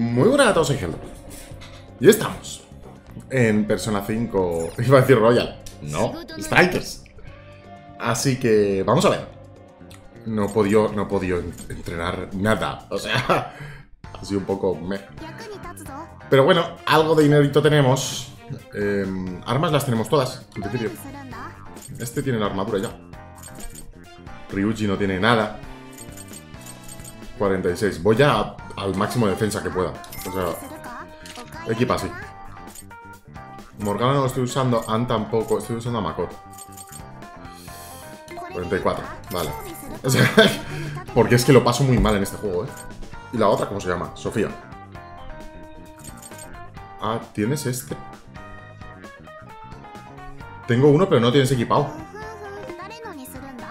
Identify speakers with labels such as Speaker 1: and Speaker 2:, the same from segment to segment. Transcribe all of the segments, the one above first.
Speaker 1: Muy buenas a todos, soy Heldo. Y estamos en Persona 5, iba a decir Royal, no, Strikers. Así que vamos a ver. No he podido, no he podido entrenar nada, o sea, ha sido un poco meh. Pero bueno, algo de dinerito tenemos. Eh, armas las tenemos todas. Este tiene la armadura ya. Ryuji no tiene nada. 46. Voy ya al máximo de defensa que pueda. O sea, equipa así. Morgana no lo estoy usando, Ann tampoco. Estoy usando a Makoto. 44, vale. Porque es que lo paso muy mal en este juego, ¿eh? ¿Y la otra cómo se llama? Sofía. Ah, ¿tienes este? Tengo uno, pero no tienes equipado.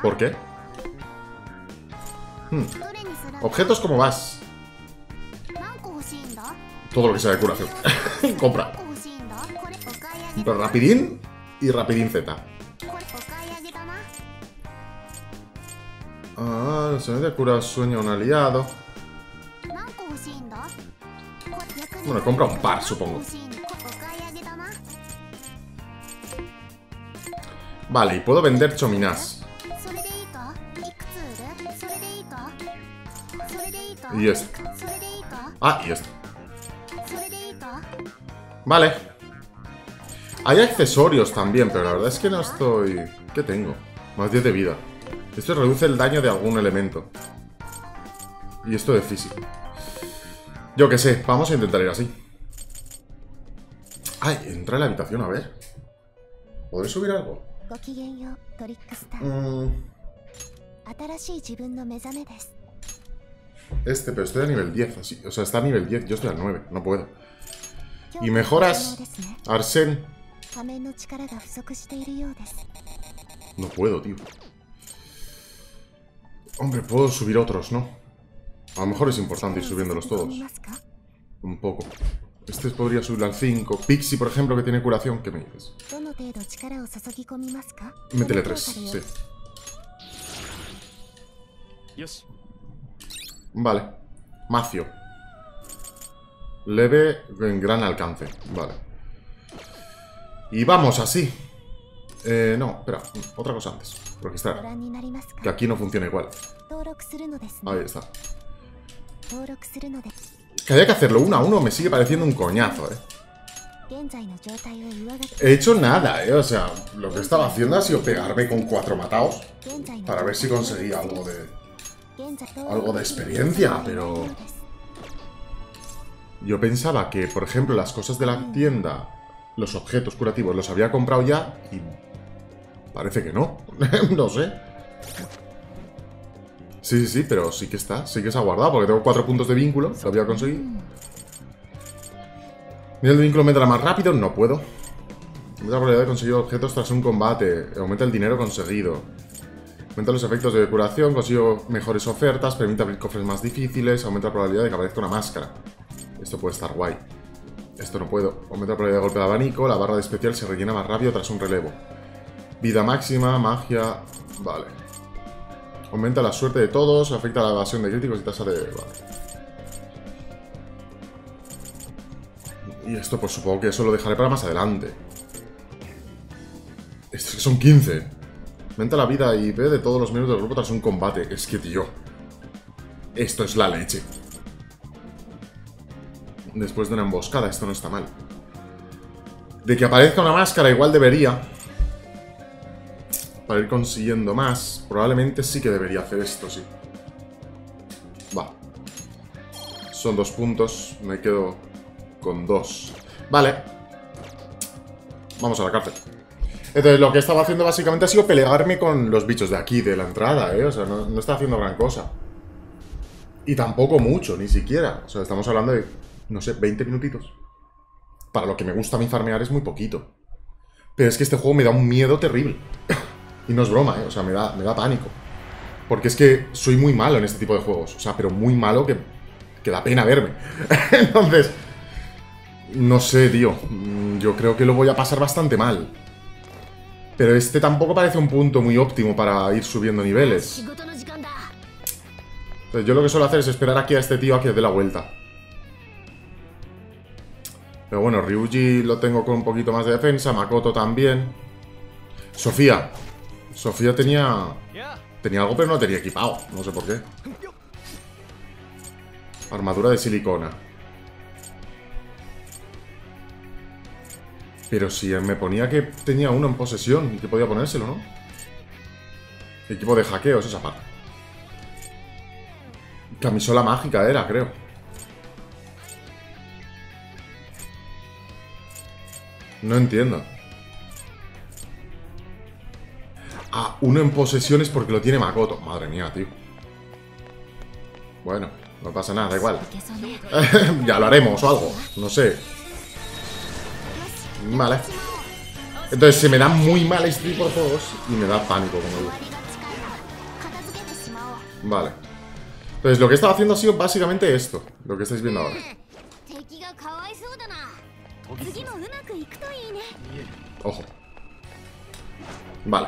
Speaker 1: ¿Por qué? Hmm. Objetos, ¿cómo vas? Todo lo que sea de curación. Compra. Rapidín y Rapidín Z. Ah, se me cura sueño a un aliado. Bueno, compra un par, supongo. Vale, y puedo vender chominás. Y esto. Ah, y esto. Vale. Hay accesorios también, pero la verdad es que no estoy... ¿Qué tengo? Más 10 de vida. Esto reduce el daño de algún elemento. Y esto de físico. Yo qué sé, vamos a intentar ir así. Ay, entra en la habitación, a ver. ¿Podré subir algo? Mm. Este, pero estoy a nivel 10, así. O sea, está a nivel 10, yo estoy al 9, no puedo. Y mejoras, Arsen. No puedo, tío. Hombre, puedo subir otros, ¿no? A lo mejor es importante ir subiéndolos todos. Un poco. Este podría subir al 5. Pixie, por ejemplo, que tiene curación. ¿Qué me dices? Métele 3, sí. Vale. Macio. Leve en gran alcance. Vale. Y vamos así. Eh, no, espera. Otra cosa antes. Registrar. Que aquí no funciona igual. Ahí está. Que haya que hacerlo uno a uno me sigue pareciendo un coñazo, eh. He hecho nada, eh. O sea, lo que estaba haciendo ha sido pegarme con cuatro matados. Para ver si conseguía algo de... Algo de experiencia, pero... Yo pensaba que, por ejemplo, las cosas de la tienda, los objetos curativos, los había comprado ya y parece que no. no sé. Sí, sí, sí, pero sí que está. Sí que se ha guardado porque tengo cuatro puntos de vínculo. Lo había conseguido. Nivel de vínculo aumenta más rápido. No puedo. Aumenta la probabilidad de conseguir objetos tras un combate. Aumenta el dinero conseguido. Aumenta los efectos de curación. Consigo mejores ofertas. Permite abrir cofres más difíciles. Aumenta la probabilidad de que aparezca una máscara. Esto puede estar guay. Esto no puedo. Aumenta la probabilidad de golpe de abanico. La barra de especial se rellena más rápido tras un relevo. Vida máxima, magia... Vale. Aumenta la suerte de todos. Afecta la evasión de críticos y tasa de... Vale. Y esto pues supongo que eso lo dejaré para más adelante. Estos son 15. Aumenta la vida y ve de todos los miembros del grupo tras un combate. Es que, tío. Esto es la leche después de una emboscada. Esto no está mal. De que aparezca una máscara igual debería. Para ir consiguiendo más. Probablemente sí que debería hacer esto, sí. Va. Son dos puntos. Me quedo con dos. Vale. Vamos a la cárcel. Entonces, lo que estaba haciendo básicamente ha sido pelearme con los bichos de aquí, de la entrada, ¿eh? O sea, no, no está haciendo gran cosa. Y tampoco mucho, ni siquiera. O sea, estamos hablando de no sé, 20 minutitos. Para lo que me gusta a mí farmear es muy poquito. Pero es que este juego me da un miedo terrible. y no es broma, ¿eh? O sea, me da, me da pánico. Porque es que soy muy malo en este tipo de juegos. O sea, pero muy malo que, que da pena verme. Entonces, no sé, tío. Yo creo que lo voy a pasar bastante mal. Pero este tampoco parece un punto muy óptimo para ir subiendo niveles. Entonces, yo lo que suelo hacer es esperar aquí a este tío a que dé la vuelta. Pero bueno, Ryuji lo tengo con un poquito más de defensa, Makoto también. Sofía. Sofía tenía... Tenía algo pero no tenía equipado, no sé por qué. Armadura de silicona. Pero si me ponía que tenía uno en posesión y que podía ponérselo, ¿no? Equipo de hackeos, esa parte. Camisola mágica era, creo. No entiendo. Ah, uno en posesión es porque lo tiene Makoto. Madre mía, tío. Bueno, no pasa nada, da igual. ya lo haremos o algo. No sé. Vale. Entonces se me da muy mal tipo de juegos y me da pánico como digo. Vale. Entonces lo que he estado haciendo ha sido básicamente esto. Lo que estáis viendo ahora. Ojo. Vale.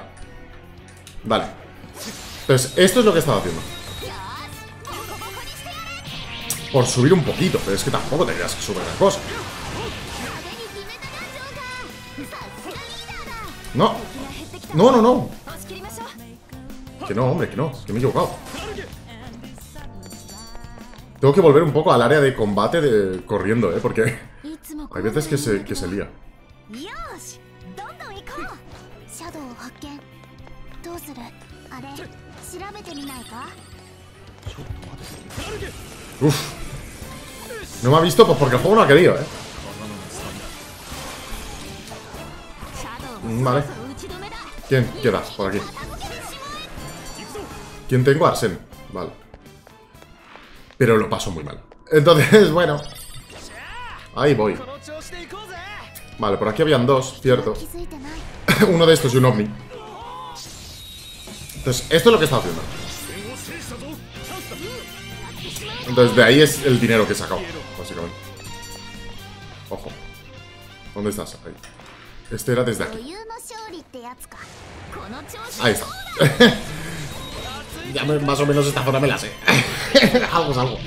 Speaker 1: Vale. Entonces, esto es lo que he estado haciendo. Por subir un poquito, pero es que tampoco te que subir la cosa. No. No, no, no. Que no, hombre, que no. Que me he equivocado. Tengo que volver un poco al área de combate de corriendo, ¿eh? Porque hay veces que se, que se lía. Uf. No me ha visto pues porque el juego no ha querido, ¿eh? Vale. ¿Quién queda por aquí? ¿Quién tengo? Arsen. Vale. Pero lo paso muy mal. Entonces, bueno. Ahí voy. Vale, por aquí habían dos, cierto. Uno de estos y un ovni. Entonces, esto es lo que está haciendo. Entonces, de ahí es el dinero que he sacado, básicamente. Ojo. ¿Dónde estás? Ahí. Este era desde aquí. Ahí está. ya más o menos esta zona me la sé. algo es algo.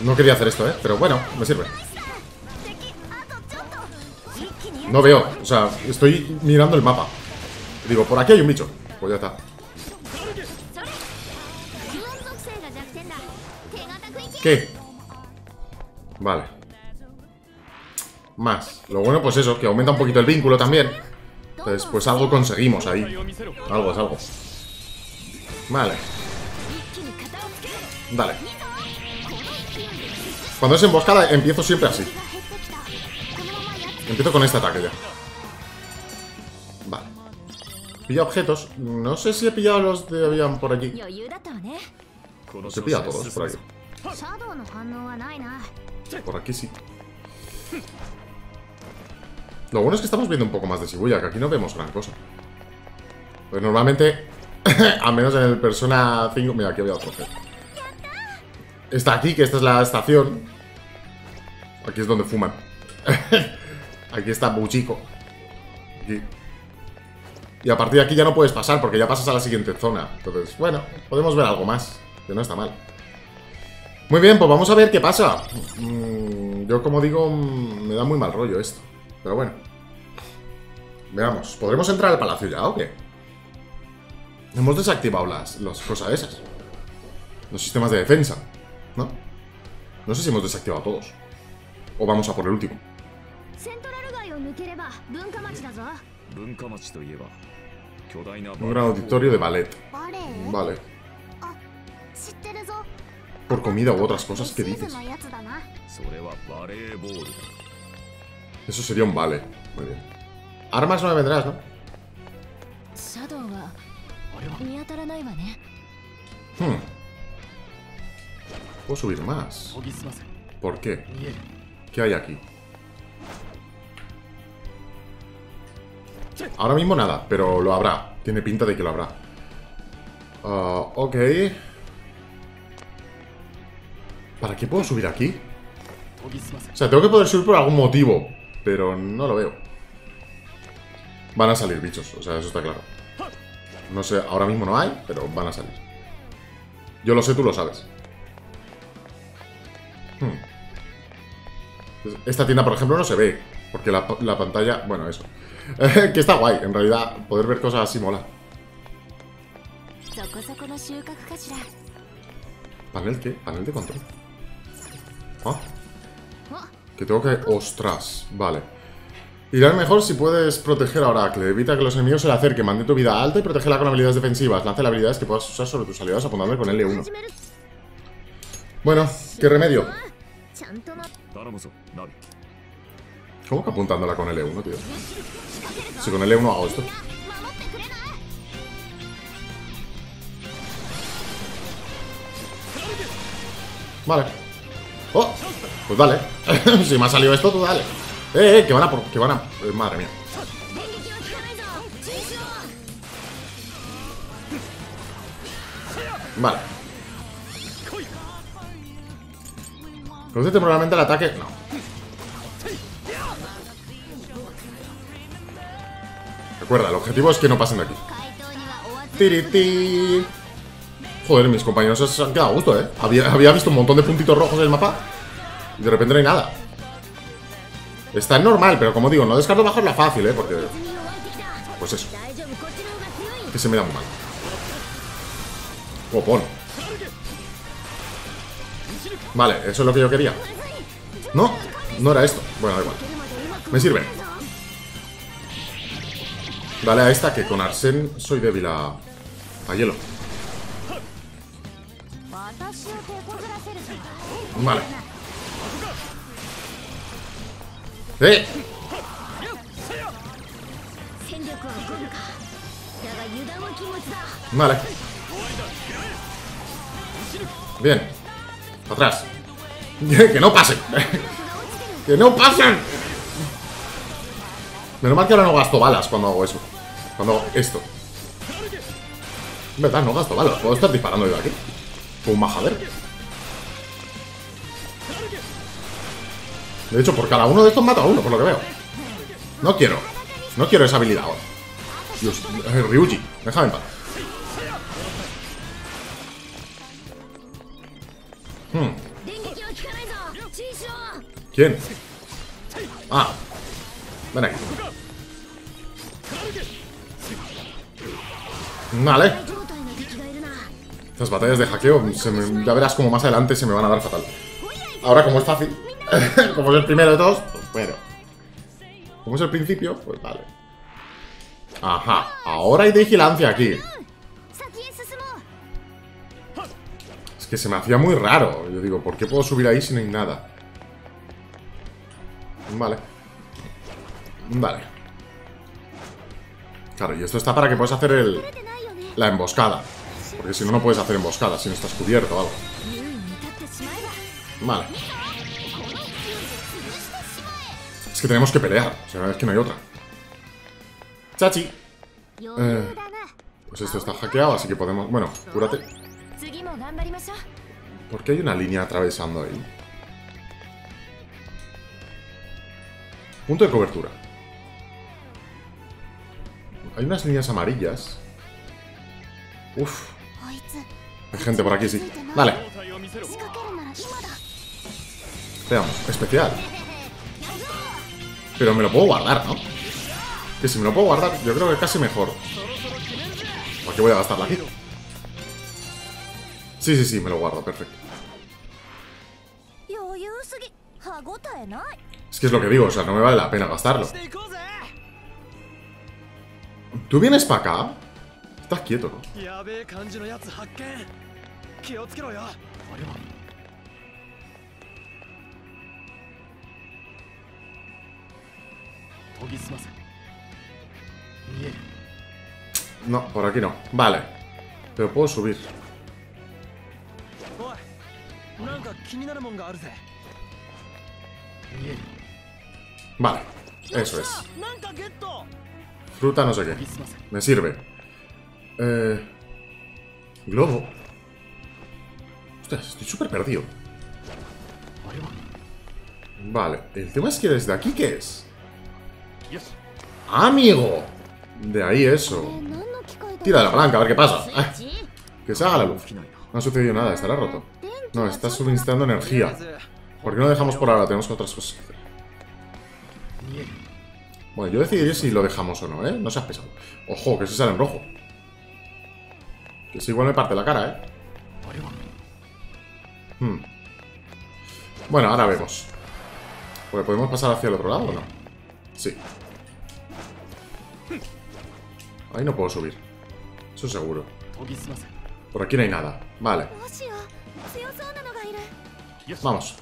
Speaker 1: No quería hacer esto, ¿eh? Pero bueno, me sirve. No veo, o sea, estoy mirando el mapa. Digo, por aquí hay un bicho. Pues ya está. ¿Qué? Vale. Más. Lo bueno, pues eso, que aumenta un poquito el vínculo también. Entonces, pues algo conseguimos ahí. Algo es algo. Vale. Vale. Cuando es emboscada, empiezo siempre así. Empiezo con este ataque ya. Vale. Pilla objetos. No sé si he pillado los de habían por aquí. Los he pillado todos por aquí. Por aquí sí. Lo bueno es que estamos viendo un poco más de Shibuya, que aquí no vemos gran cosa. Pues normalmente, al menos en el Persona 5... Mira, aquí había otro objeto. Está aquí, que esta es la estación. Aquí es donde fuman. aquí está Buchico. Aquí. Y a partir de aquí ya no puedes pasar, porque ya pasas a la siguiente zona. Entonces, bueno, podemos ver algo más, que no está mal. Muy bien, pues vamos a ver qué pasa. Mm, yo, como digo, mm, me da muy mal rollo esto. Pero bueno. Veamos. ¿Podremos entrar al palacio ya o qué? Hemos desactivado las, las cosas esas. Los sistemas de defensa. ¿No? No sé si hemos desactivado todos. O vamos a por el último. Un gran auditorio de ballet. Vale. Por comida u otras cosas, ¿qué dices? Eso sería un vale. Muy bien. Armas no me vendrás, ¿no? Hmm. Puedo subir más. ¿Por qué? ¿Qué hay aquí? Ahora mismo nada, pero lo habrá. Tiene pinta de que lo habrá. Uh, ok. ¿Para qué puedo subir aquí? O sea, tengo que poder subir por algún motivo. Pero no lo veo. Van a salir bichos, o sea, eso está claro. No sé, ahora mismo no hay, pero van a salir. Yo lo sé, tú lo sabes. Hmm. Esta tienda, por ejemplo, no se ve. Porque la, la pantalla... Bueno, eso. que está guay, en realidad. Poder ver cosas así mola. ¿Panel qué? ¿Panel de control? Ah. Que tengo que... ¡Ostras! Vale. Irá mejor si puedes proteger a Oracle. Evita que los enemigos se le acerquen. Mantén tu vida alta y protégela con habilidades defensivas. Lance habilidades que puedas usar sobre tus aliados apuntando con L1. Bueno, ¿qué remedio? ¿Cómo que apuntándola con L1, tío? Si con L1 hago esto. Vale. ¡Oh! Pues dale. si me ha salido esto, tú dale. ¡Eh, eh! Que van a por... Que van a... Eh, madre mía. Vale. Produce temporalmente el ataque. No. Recuerda, el objetivo es que no pasen de aquí. Tiriti. Joder, mis compañeros se han quedado a gusto, ¿eh? Había, había visto un montón de puntitos rojos en el mapa y de repente no hay nada. Está normal, pero como digo, no descarto bajarla fácil, ¿eh? Porque... Pues eso. Que se me da muy mal. Copón. Vale, eso es lo que yo quería. No, no era esto. Bueno, da igual. Me sirve. Vale a esta que con Arsen soy débil a, a hielo. Vale. ¡Eh! Vale. Bien. Atrás. que no pasen. que no pasen. Menos mal que ahora no gasto balas cuando hago eso. Cuando hago esto. En verdad, no gasto balas. Puedo estar disparando de aquí. Como un majadero. De hecho, por cada uno de estos mata a uno, por lo que veo. No quiero. No quiero esa habilidad ahora. Dios, Ryuji, déjame en paz. ¿Quién? Ah. Ven aquí. Vale. Estas batallas de hackeo, ya verás como más adelante se me van a dar fatal. Ahora, como es fácil, como es el primero de todos, pues bueno. Como es el principio, pues vale. Ajá, ahora hay vigilancia aquí. Es que se me hacía muy raro. Yo digo, ¿por qué puedo subir ahí si no hay nada? Vale. Vale. Claro, y esto está para que puedas hacer el, la emboscada. Porque si no, no puedes hacer emboscada si no estás cubierto o algo. Vale. Es que tenemos que pelear. O sea, es que no hay otra. Chachi. Eh, pues esto está hackeado, así que podemos... Bueno, cúrate. ¿Por qué hay una línea atravesando ahí? Punto de cobertura. Hay unas líneas amarillas. Uf. Hay gente por aquí, sí. Vale. Veamos. Especial. Pero me lo puedo guardar, ¿no? Que si me lo puedo guardar, yo creo que casi mejor. ¿Por qué voy a gastarla aquí? Sí, sí, sí, me lo guardo, perfecto. Es que es lo que digo, o sea, no me vale la pena gastarlo. ¿Tú vienes para acá? Estás quieto, ¿no? No, por aquí no. Vale. Pero puedo subir. Vale, eso es. Fruta no sé qué. Me sirve. Eh... Globo. Ostras, estoy súper perdido. Vale, el tema es que desde aquí, ¿qué es? ¡Amigo! De ahí eso. Tira de la palanca, a ver qué pasa. Ah, que se haga la luz. No ha sucedido nada, estará roto. No, está suministrando energía. ¿Por qué no dejamos por ahora? Tenemos otras cosas que hacer. Bueno, yo decidiré si lo dejamos o no, ¿eh? No seas pesado. Ojo, que se sale en rojo. Que si igual me parte la cara, ¿eh? Hmm. Bueno, ahora vemos. Porque podemos pasar hacia el otro lado, ¿o no? Sí. Ahí no puedo subir. Eso seguro. Por aquí no hay nada. Vale. Vamos.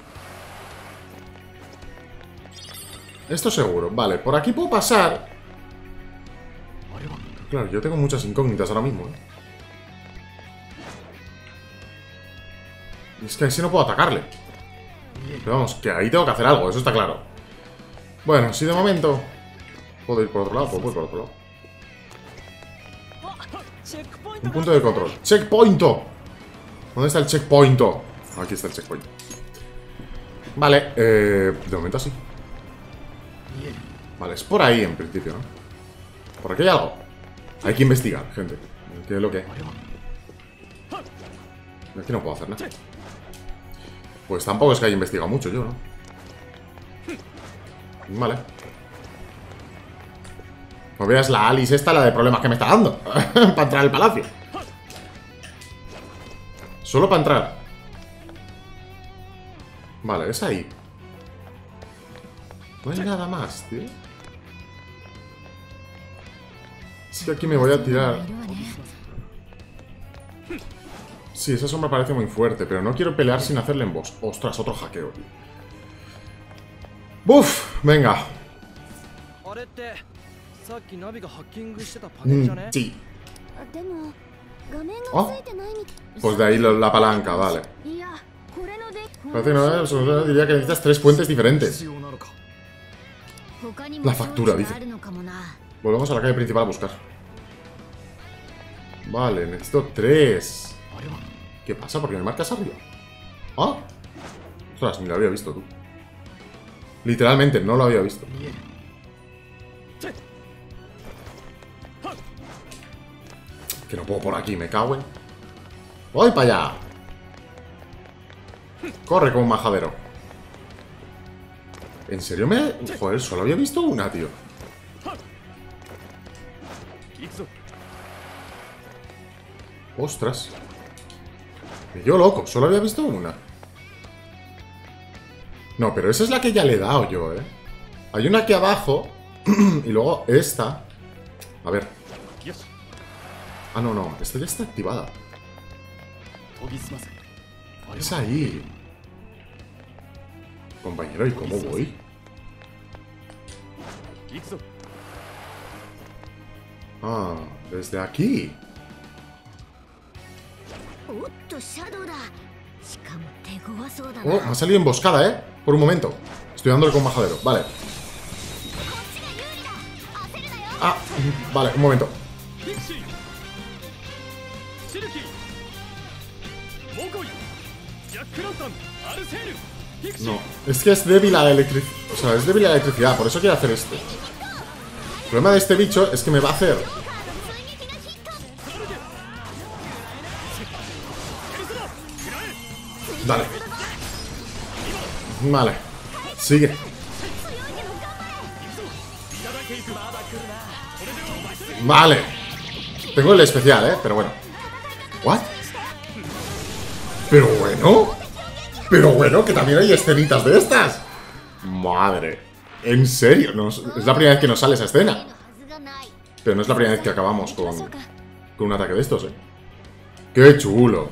Speaker 1: Esto seguro. Vale, por aquí puedo pasar. Claro, yo tengo muchas incógnitas ahora mismo, ¿eh? Es que así no puedo atacarle. Pero vamos, que ahí tengo que hacer algo, eso está claro. Bueno, si de momento puedo ir por otro lado, pues voy por otro lado. Un punto de control. ¡Checkpoint! ¿Dónde está el checkpoint? Aquí está el checkpoint. Vale, eh, de momento así. Vale, es por ahí en principio, ¿no? Por aquí hay algo. Hay que investigar, gente. ¿Qué es lo que hay? Aquí no puedo hacer nada. Pues tampoco es que haya investigado mucho yo, ¿no? Vale. No veas la Alice esta, la de problemas que me está dando. para entrar al palacio. Solo para entrar. Vale, es ahí. No hay nada más, tío. Sí, aquí me voy a tirar. Sí, esa sombra parece muy fuerte, pero no quiero pelear sin hacerle en boss. Ostras, otro hackeo. ¡Buf! Venga. Mm, sí. Oh. Pues de ahí la palanca, vale. Parece que no, diría que necesitas tres fuentes diferentes. La factura, dice. Volvemos a la calle principal a buscar. Vale, necesito tres. ¿Qué pasa? ¿Por qué me marcas arriba? ¿Ah? Ostras, ni lo había visto tú. Literalmente, no lo había visto. Que no puedo por aquí, me cago en... ¡Voy para allá! Corre como un majadero. ¿En serio me...? Joder, solo había visto una, tío. Ostras. Yo loco, solo había visto una. No, pero esa es la que ya le he dado yo, ¿eh? Hay una aquí abajo y luego esta. A ver. Ah, no, no. Esta ya está activada. Es ahí. Compañero, ¿y cómo voy? Ah, desde aquí. Oh, me ha salido emboscada, ¿eh? Por un momento. Estoy dándole con majadero. Vale. Ah, vale, un momento. No, es que es débil a la electricidad. O sea, es débil a la electricidad, por eso quiero hacer esto. El problema de este bicho es que me va a hacer Vale. Sigue. Vale. Tengo el especial, ¿eh? Pero bueno. ¿What? Pero bueno. Pero bueno, que también hay escenitas de estas. Madre. ¿En serio? es la primera vez que nos sale esa escena. Pero no es la primera vez que acabamos con, con un ataque de estos, ¿eh? ¡Qué chulo!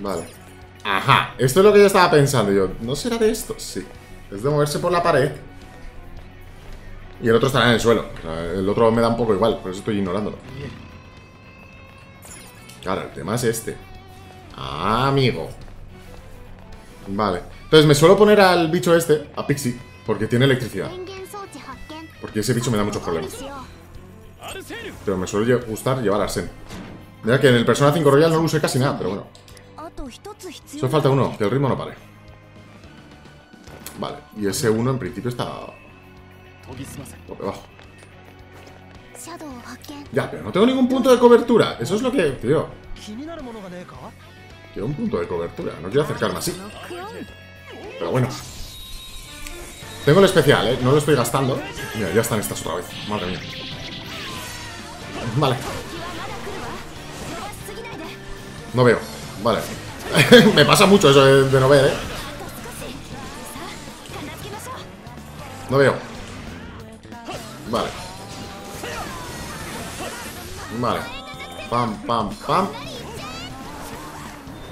Speaker 1: Vale. Ajá, esto es lo que yo estaba pensando. Yo, ¿no será de esto? Sí. Es de moverse por la pared. Y el otro estará en el suelo. el otro me da un poco igual, por eso estoy ignorándolo. Claro, el tema es este. Ah, amigo. Vale. Entonces me suelo poner al bicho este, a Pixie, porque tiene electricidad. Porque ese bicho me da muchos problemas. Pero me suele gustar llevar Arsen. Mira que en el Persona 5 Royal no lo usé casi nada, pero bueno. Solo falta uno, que el ritmo no pare. Vale, y ese uno en principio está... Por debajo. Ya, pero no tengo ningún punto de cobertura. Eso es lo que... Tío. Quiero un punto de cobertura. No quiero acercarme así. Pero bueno. Tengo el especial, ¿eh? No lo estoy gastando. Mira, ya están estas otra vez. Madre mía. Vale. No veo. Vale. Me pasa mucho eso de, no ver, ¿eh? No veo. Vale. Vale. Pam, pam, pam.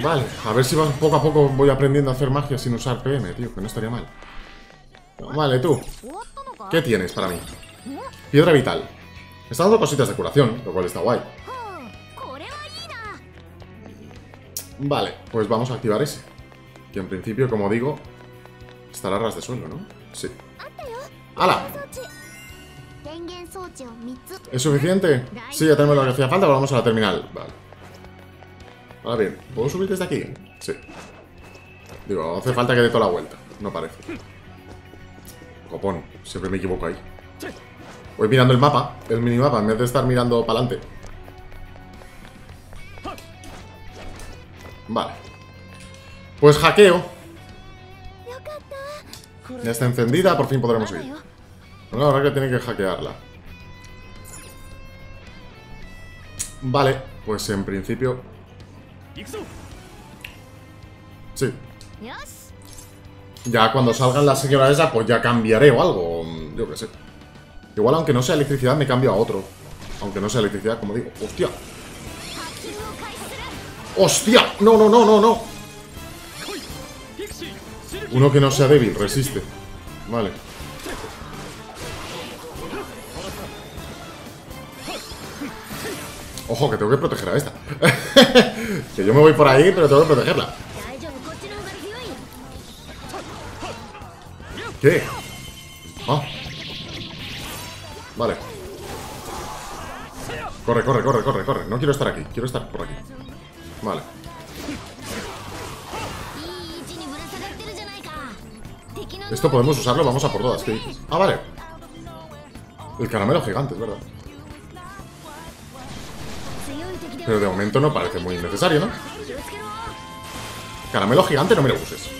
Speaker 1: Vale, a ver si poco a poco voy aprendiendo a hacer magia sin usar PM, tío, que no estaría mal. Vale, tú, ¿qué tienes para mí? Piedra vital. Está dando cositas de curación, lo cual está guay. Vale, pues vamos a activar ese. Que en principio, como digo, estará ras de suelo, ¿no? Sí. ¡Hala! ¿Es suficiente? Sí, ya tenemos lo que hacía falta, pero vamos a la terminal. Vale. Ahora bien, ¿puedo subir desde aquí? Sí. Digo, hace falta que dé toda la vuelta. No parece. Copón, siempre me equivoco ahí. Voy mirando el mapa, el minimapa, en vez de estar mirando para adelante. Vale. Pues hackeo. Ya está encendida, por fin podremos ir. Pues bueno, ahora que tiene que hackearla. Vale, pues en principio... Sí. Ya cuando salgan las señoras esa, pues ya cambiaré o algo. Yo qué sé. Igual aunque no sea electricidad, me cambio a otro. Aunque no sea electricidad, como digo. ¡Hostia! ¡Hostia! ¡No, no, no, no, no! Uno que no sea débil, resiste. Vale. Ojo, que tengo que proteger a esta. que yo me voy por ahí, pero tengo que protegerla. ¿Qué? Ah. Vale. Corre, corre, corre, corre, corre. No quiero estar aquí, quiero estar por aquí. Vale. Esto podemos usarlo, vamos a por todas. ¿qué? Ah, vale. El caramelo gigante, es verdad. Pero de momento no parece muy necesario, ¿no? Caramelo gigante no me lo uses.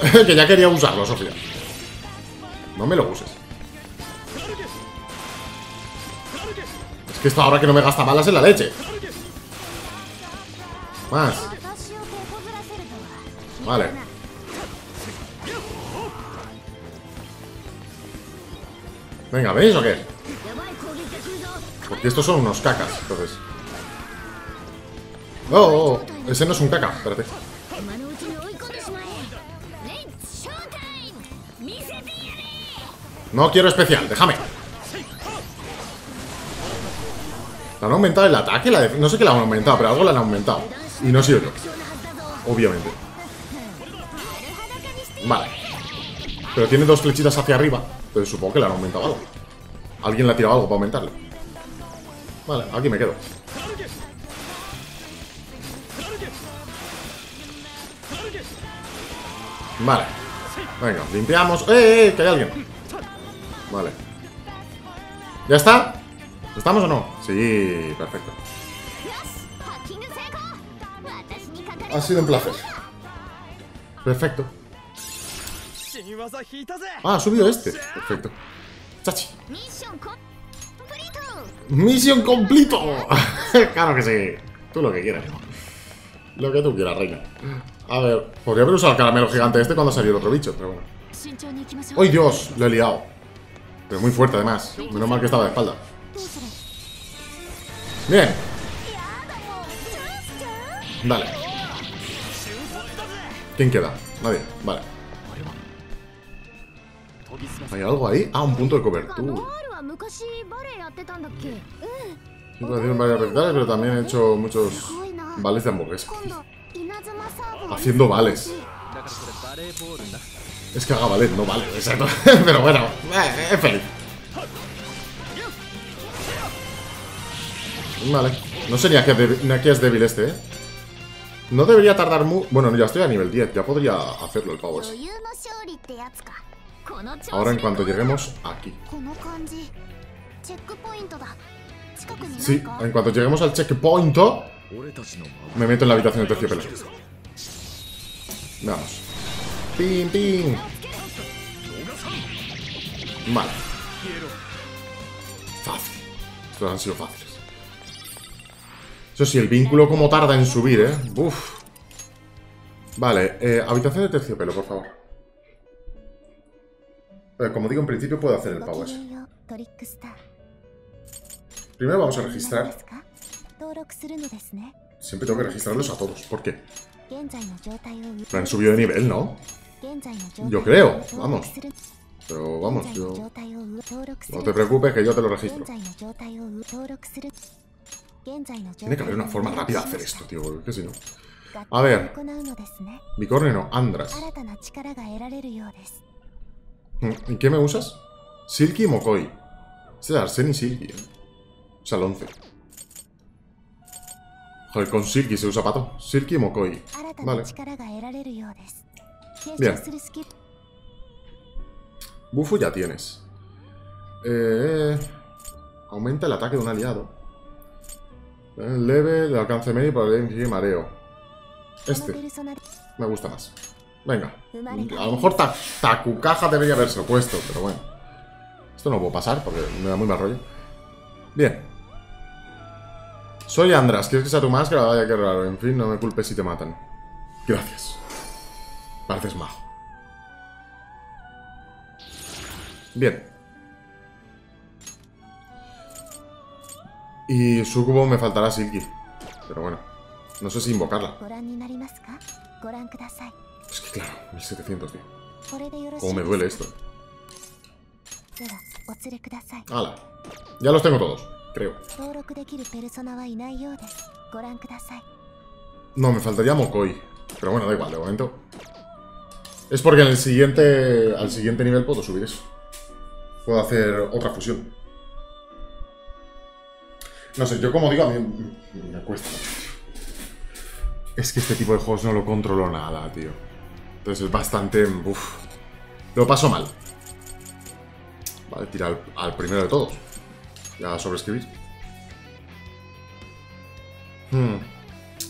Speaker 1: que ya quería usarlo, Sofía. No me lo uses. Es que esto ahora que no me gasta balas en la leche. Más. Vale. Venga, ¿veis o qué? Porque estos son unos cacas, entonces. Oh, oh, oh, ese no es un caca, espérate. No quiero especial, déjame. ¿Le han aumentado el ataque? La no sé qué le han aumentado, pero algo le han aumentado. Y no he sido yo, obviamente. Vale. Pero tiene dos flechitas hacia arriba. Entonces supongo que le han aumentado algo. Alguien le ha tirado algo para aumentarle. Vale, aquí me quedo. Vale. Venga, limpiamos. ¡Eh, eh! Que hay alguien. Vale. ¿Ya está? ¿Estamos o no? Sí, perfecto. ha sido un placer. Perfecto. Ah, ha subido este. Perfecto. Chachi. Misión completo. claro que sí. Tú lo que quieras. Lo que tú quieras, reina. A ver, podría haber usado el caramelo gigante este cuando salió el otro bicho, pero bueno. ¡Ay, Dios! Lo he liado. Pero muy fuerte, además. Menos mal que estaba de espalda. Bien. Vale. ¿Quién queda? Nadie, vale. ¿Hay algo ahí? Ah, un punto de cobertura. He varias rectales, pero también he hecho muchos vales de hamburguesa Haciendo vales. Es que haga valer, no vale, exacto Pero bueno, eh, es feliz. Vale, no sé ni a qué, es débil este, eh. No debería tardar mucho. Bueno, ya estoy a nivel 10, ya podría hacerlo el pavo. Ahora en cuanto lleguemos aquí. Sí, en cuanto lleguemos al checkpoint, me meto en la habitación de terciopelo. Vamos. ¡Pim, pim! Vale. Fácil. Estos han sido fáciles. Eso sí, el vínculo como tarda en subir, ¿eh? Uf. Vale, eh, habitación de terciopelo, por favor. Eh, como digo, en principio puedo hacer el
Speaker 2: pago
Speaker 1: ese. Primero vamos a registrar. Siempre tengo que registrarlos a todos. ¿Por qué? Me han subido de nivel, ¿no? Yo creo, vamos. Pero vamos, yo... No te preocupes que yo te lo registro. Tiene que haber una forma rápida de hacer esto, tío, porque si no... A ver... Bicornio no, Andras. ¿Y qué me usas? Silky y Mokoi. Este es Arsen y Silky. Eh. O sea, el 11. Joder, con Silky se usa pato. Silky y Mokoi. Vale. Bien. Bufo ya tienes. Eh, aumenta el ataque de un aliado. Level, alcance medio para el mareo. Este. Me gusta más. Venga. A lo mejor ta debería haberse puesto, pero bueno. Esto no puedo pasar porque me da muy mal rollo. Bien. Soy Andras. ¿Quieres que sea tu máscara? Vaya, qué raro. En fin, no me culpes si te matan. Gracias. Pareces majo. Bien. Y Sucubo me faltará Silky. Pero bueno, no sé si invocarla. Es que claro, 1700, tío. Cómo me duele esto. ¡Hala! Ya los tengo todos, creo. No, me faltaría Mokoi. Pero bueno, da igual, de momento. Es porque en siguiente, al siguiente nivel puedo subir eso. Puedo hacer otra fusión. No sé, yo como digo, a mí me cuesta. Es que este tipo de juegos no lo controlo nada, tío. Entonces es bastante. Uf. Lo paso mal. Vale, tira al, al primero de todos. Ya sobreescribir. Hmm.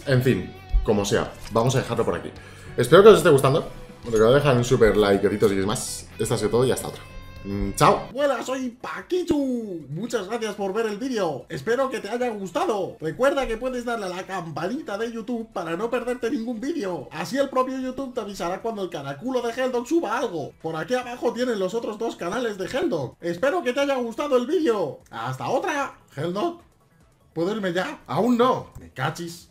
Speaker 1: En fin, como sea, vamos a dejarlo por aquí. Espero que os esté gustando. Recordad dejar un super like si queréis más. Esto ha sido todo y hasta otra. Mm, chao.
Speaker 3: Hola, soy Paquichu. Muchas gracias por ver el vídeo. Espero que te haya gustado. Recuerda que puedes darle a la campanita de YouTube para no perderte ningún vídeo. Así el propio YouTube te avisará cuando el caraculo de Helldog suba algo. Por aquí abajo tienen los otros dos canales de Helldog. Espero que te haya gustado el vídeo. Hasta otra. Helldog. ¿Puedo irme ya? Aún no. Me cachis.